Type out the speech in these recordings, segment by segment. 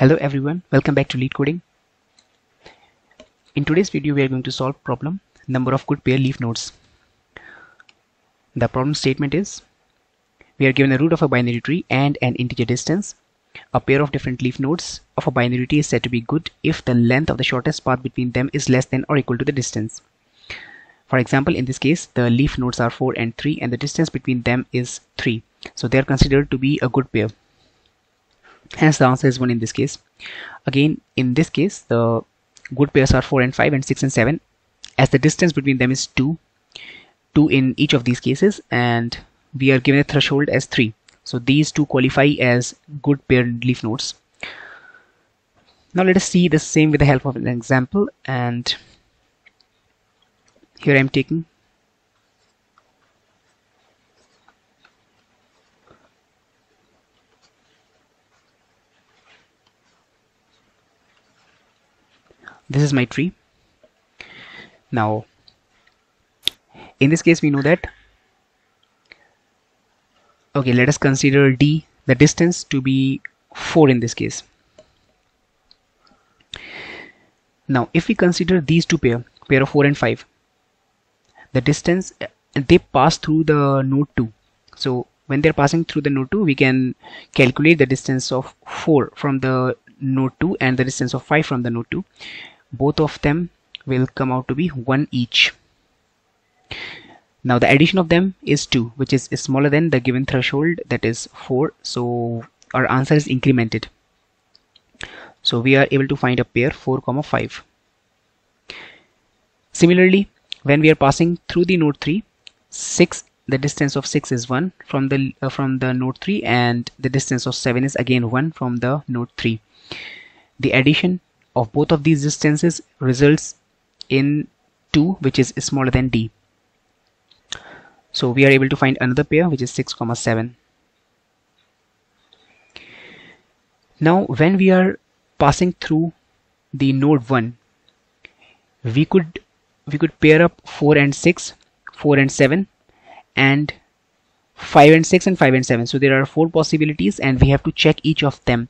Hello everyone, welcome back to LeetCoding. In today's video we are going to solve problem number of good pair leaf nodes. The problem statement is we are given a root of a binary tree and an integer distance. A pair of different leaf nodes of a binary tree is said to be good if the length of the shortest path between them is less than or equal to the distance. For example, in this case, the leaf nodes are 4 and 3 and the distance between them is 3. So they are considered to be a good pair hence the answer is 1 in this case. Again in this case the good pairs are 4 and 5 and 6 and 7 as the distance between them is 2 2 in each of these cases and we are given a threshold as 3 so these two qualify as good paired leaf nodes. Now let us see the same with the help of an example and here I am taking this is my tree. Now in this case we know that okay let us consider d the distance to be 4 in this case. Now if we consider these two pair pair of 4 and 5 the distance they pass through the node 2 so when they're passing through the node 2 we can calculate the distance of 4 from the node 2 and the distance of 5 from the node 2 both of them will come out to be 1 each. Now the addition of them is 2 which is smaller than the given threshold that is 4 so our answer is incremented. So we are able to find a pair 4 comma 5 similarly when we are passing through the node 3 6 the distance of 6 is 1 from the uh, from the node 3 and the distance of 7 is again 1 from the node 3 the addition of both of these distances results in 2 which is smaller than d. So we are able to find another pair which is 6 comma 7 now when we are passing through the node 1 we could we could pair up 4 and 6 4 and 7 and 5 and 6 and 5 and 7 so there are four possibilities and we have to check each of them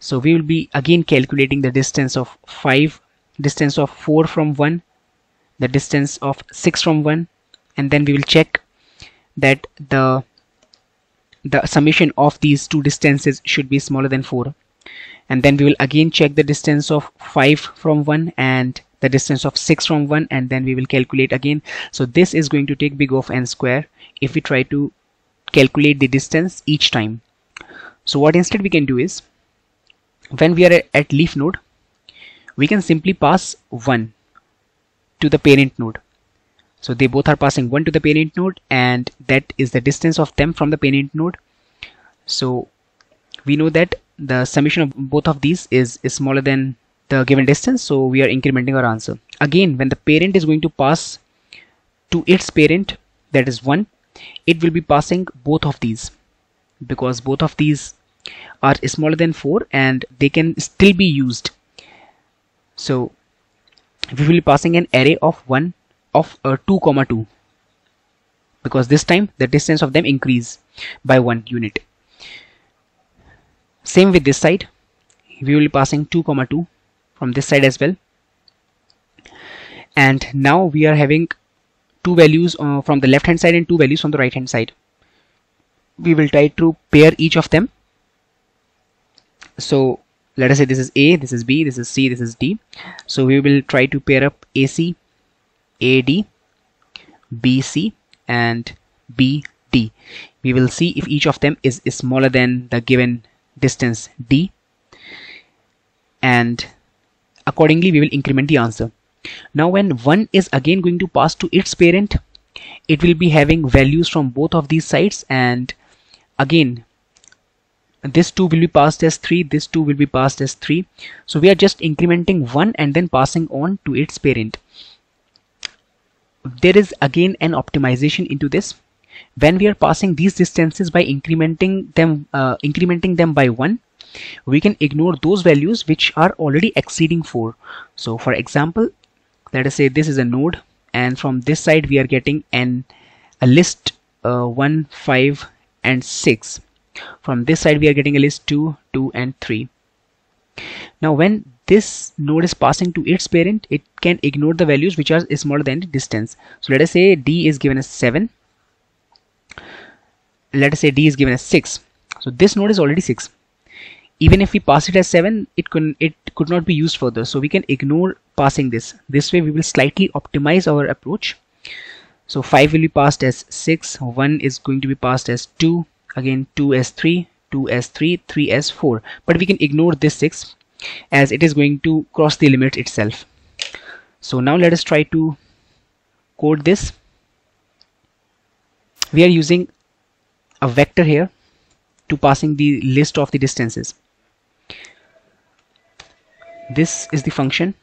so we will be again calculating the distance of 5 distance of 4 from 1 the distance of 6 from 1 and then we will check that the the summation of these two distances should be smaller than 4 and then we will again check the distance of 5 from 1 and the distance of 6 from 1 and then we will calculate again. So this is going to take big of n square if we try to calculate the distance each time. So what instead we can do is when we are at leaf node we can simply pass 1 to the parent node. So they both are passing 1 to the parent node and that is the distance of them from the parent node. So we know that the summation of both of these is, is smaller than the given distance. So we are incrementing our answer. Again when the parent is going to pass to its parent that is 1 it will be passing both of these because both of these are smaller than 4 and they can still be used. So we will be passing an array of 1 of uh, 2 comma 2 because this time the distance of them increase by 1 unit. Same with this side we will be passing 2 comma 2 from this side as well. And now we are having two values uh, from the left hand side and two values from the right hand side. We will try to pair each of them so let us say this is A, this is B, this is C, this is D. So we will try to pair up AC, AD, BC and BD. We will see if each of them is, is smaller than the given distance D and accordingly we will increment the answer. Now when 1 is again going to pass to its parent, it will be having values from both of these sides and again this 2 will be passed as 3 this 2 will be passed as 3 so we are just incrementing 1 and then passing on to its parent. There is again an optimization into this. When we are passing these distances by incrementing them uh, incrementing them by 1 we can ignore those values which are already exceeding 4 so for example let us say this is a node and from this side we are getting an a list uh, 1 5 and 6 from this side we are getting a list 2 2 and 3 now when this node is passing to its parent it can ignore the values which are smaller than the distance. So let us say d is given as 7 let us say d is given as 6 so this node is already 6 even if we pass it as 7 it could it could not be used further. So we can ignore passing this. This way we will slightly optimize our approach. So 5 will be passed as 6 1 is going to be passed as 2 again 2s3 2s3 3s4 but we can ignore this 6 as it is going to cross the limit itself. So now let us try to code this. We are using a vector here to passing the list of the distances. This is the function.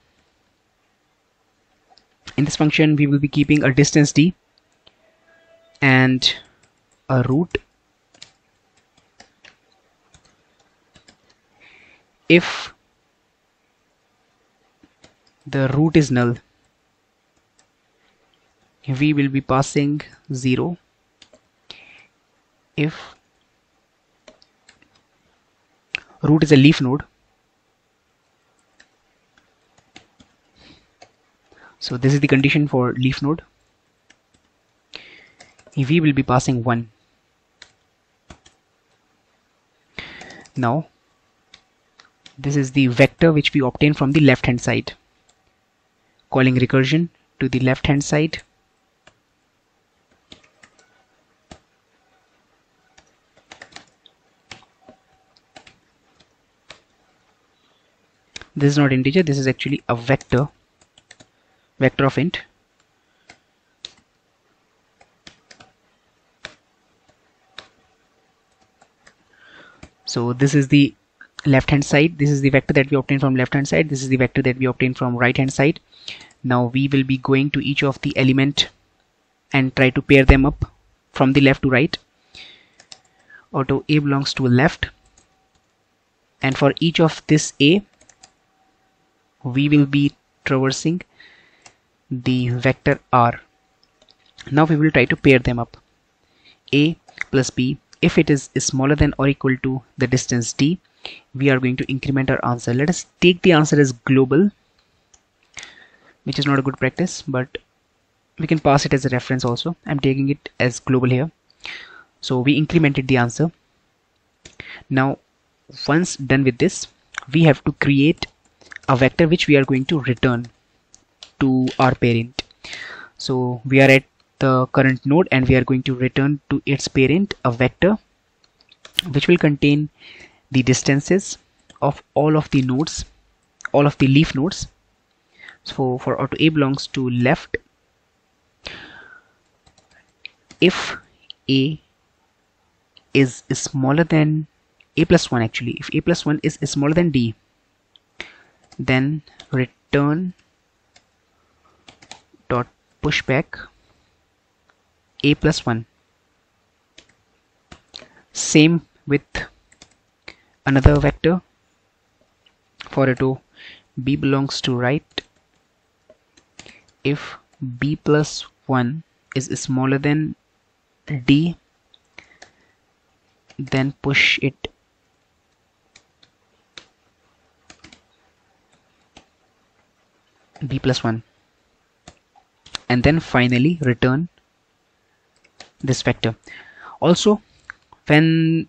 In this function we will be keeping a distance d and a root if the root is null we will be passing 0 if root is a leaf node so this is the condition for leaf node. We will be passing 1 now this is the vector which we obtain from the left hand side. Calling recursion to the left hand side. This is not integer this is actually a vector. Vector of int. So this is the left hand side. This is the vector that we obtain from left hand side. This is the vector that we obtain from right hand side. Now we will be going to each of the element and try to pair them up from the left to right. Auto a belongs to left. And for each of this a we will be traversing the vector r. Now we will try to pair them up. A plus b if it is smaller than or equal to the distance d we are going to increment our answer. Let us take the answer as global which is not a good practice but we can pass it as a reference also. I'm taking it as global here. So we incremented the answer. Now once done with this we have to create a vector which we are going to return to our parent. So we are at the current node and we are going to return to its parent a vector which will contain the distances of all of the nodes all of the leaf nodes. So for auto a belongs to left. If a is smaller than a plus 1 actually if a plus 1 is smaller than d then return dot pushback a plus 1 same with another vector. For auto b belongs to right. If b plus 1 is smaller than d then push it. B plus 1 and then finally return this vector. Also when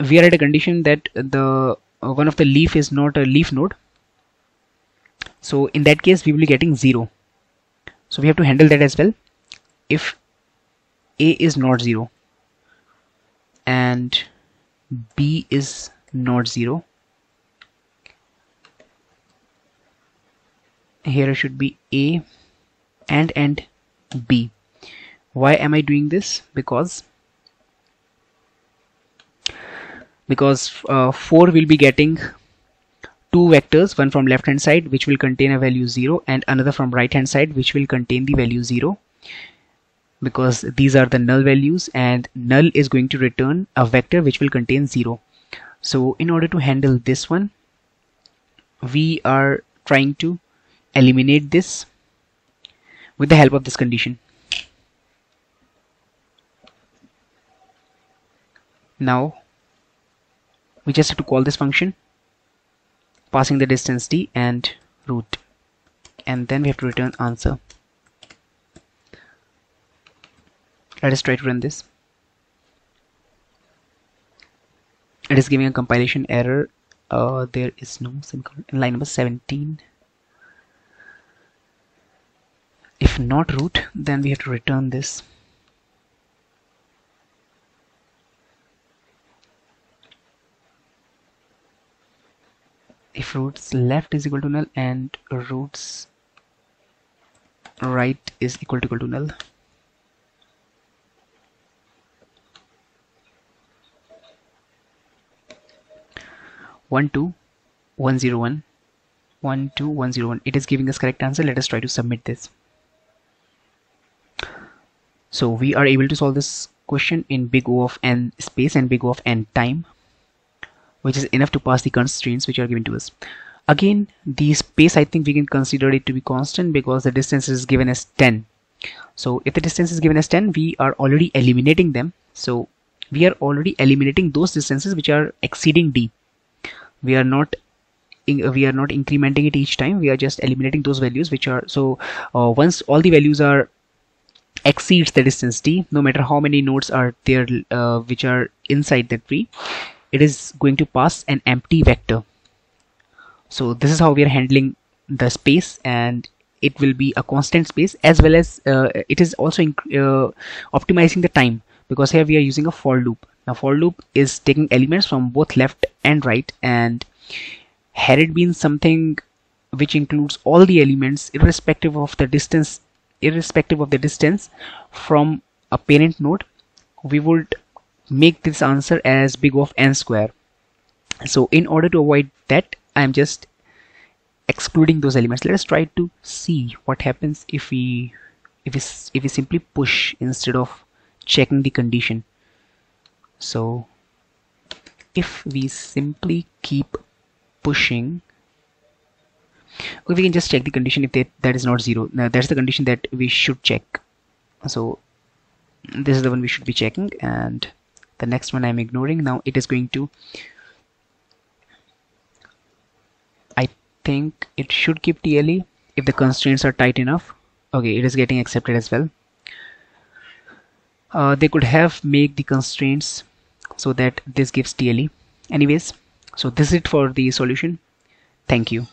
we are at a condition that the uh, one of the leaf is not a leaf node. So in that case we will be getting 0 so we have to handle that as well. If a is not 0 and b is not 0 here it should be a and and b. Why am I doing this? Because because uh, 4 will be getting two vectors one from left hand side which will contain a value 0 and another from right hand side which will contain the value 0 because these are the null values and null is going to return a vector which will contain 0 so in order to handle this one we are trying to eliminate this with the help of this condition. Now we just have to call this function passing the distance d and root and then we have to return answer. Let us try to run this. It is giving a compilation error. Uh, there is no in line number 17 if not root then we have to return this if roots left is equal to null and roots right is equal to equal to null. One two one zero one. One two one zero one. It is giving us correct answer. Let us try to submit this. So we are able to solve this question in big O of n space and big O of n time which is enough to pass the constraints which are given to us. Again the space I think we can consider it to be constant because the distance is given as 10 so if the distance is given as 10 we are already eliminating them. So we are already eliminating those distances which are exceeding d. We are not we are not incrementing it each time. We are just eliminating those values which are so uh, once all the values are exceeds the distance d no matter how many nodes are there uh, which are inside that tree it is going to pass an empty vector. So this is how we are handling the space and it will be a constant space as well as uh, it is also uh, optimizing the time because here we are using a for loop. Now for loop is taking elements from both left and right and had it been something which includes all the elements irrespective of the distance irrespective of the distance from a parent node we would make this answer as big of n square. So in order to avoid that I'm just excluding those elements. Let us try to see what happens if we if we if we simply push instead of checking the condition. So if we simply keep pushing we can just check the condition if that, that is not zero. Now that's the condition that we should check. So this is the one we should be checking and the next one I'm ignoring. Now it is going to I think it should keep TLE if the constraints are tight enough. Okay it is getting accepted as well. Uh, they could have make the constraints so that this gives TLE anyways so this is it for the solution. Thank you